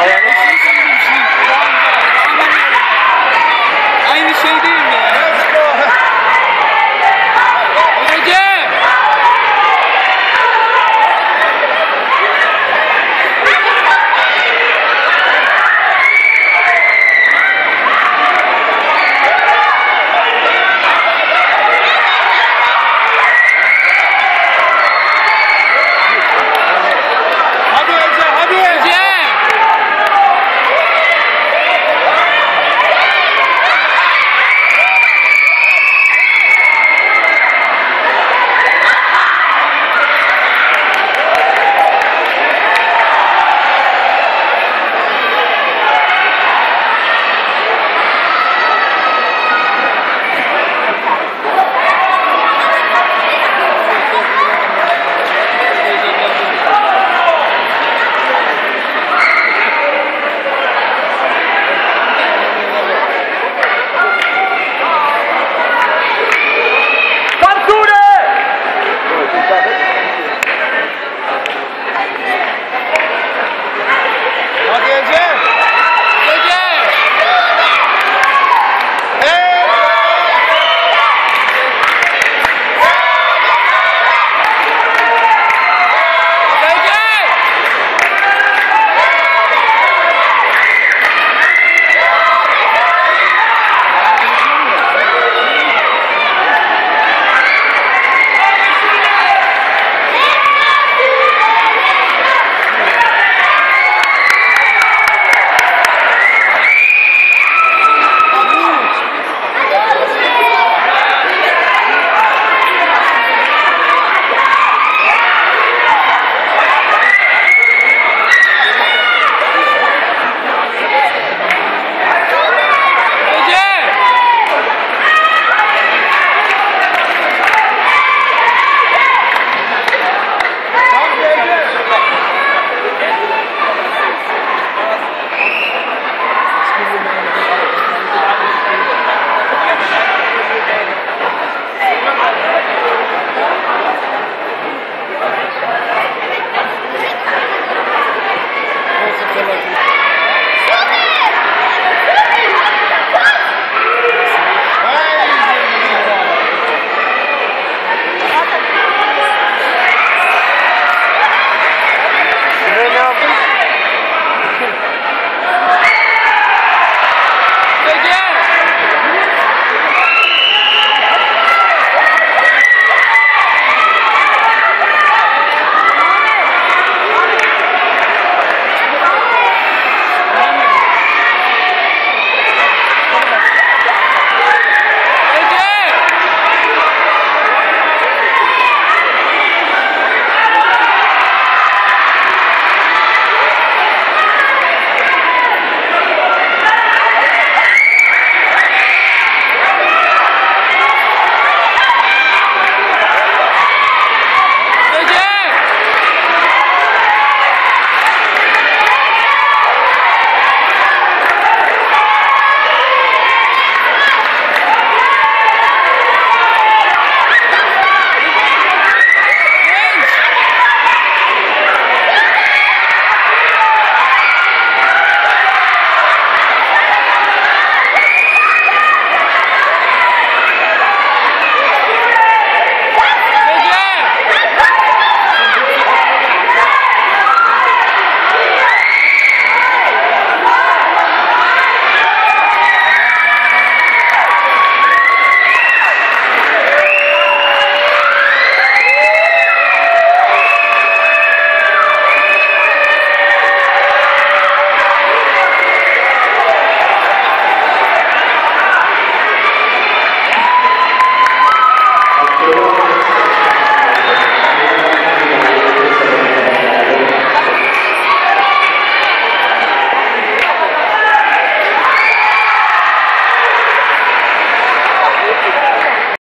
Amen.